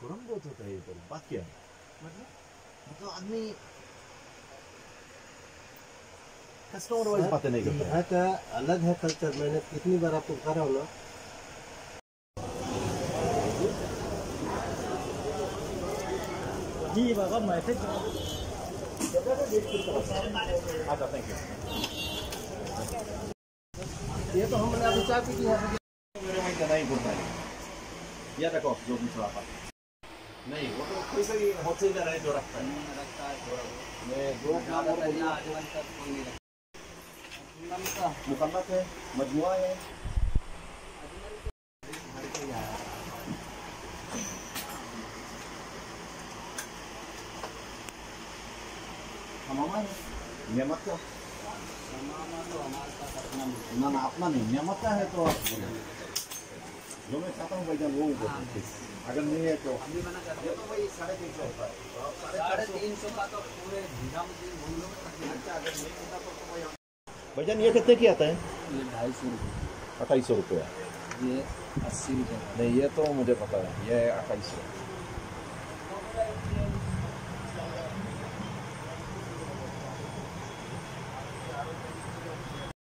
गरम बहुत होता है इधर बात क्या है मतलब मतलब आदमी कस्टमर वाइज बातें नहीं करता यहाँ का अलग है कल्चर मैंने कितनी बार आपको बता रहा हूँ ना जी बाबा मैसेज अच्छा थैंक यू ये तो हमने अभी चाय पी लिया मेरे में नहीं बोलता है ये देखो जो दूसरा बात नहीं वो तो कोई कोई होलसेलर है जो रखता है मैं दो काम और बोलूँ मुकम्मत है मजमुआ है हमामा है नियमत का ना ना अपना नहीं नियमत का है तो। जो मैं चाहता हूँ भाईजान वो बोलो अगर नहीं है तो। हम भी मना करते ये तो वही साढ़े तीन सौ होता है साढ़े तीन सौ का तो पूरे धीरा घूम लो में अगर नहीं होता तो तो वही भजन ये कितने की आता है? ये ढाई सौ रुपये अट्ठाईस सौ रुपये ये अस्सी रुपये नहीं ये तो मुझे पता है। ये अट्ठाईस सौ।